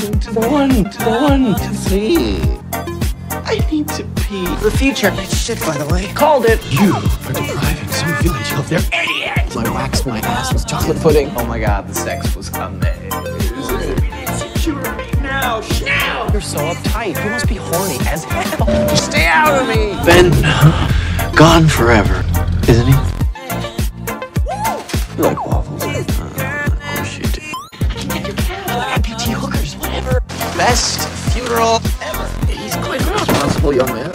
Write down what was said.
two to the one to the one to three. I need to pee. The future. Shit, by the way. Called it. You are depriving some village of their idiot. My waxed my ass was chocolate pudding. Oh my god, the sex was amazing. Security now, now. You're so uptight. You must be horny as hell. Stay out of me. Ben, gone forever, isn't he? best funeral ever. He's quite a responsible young man.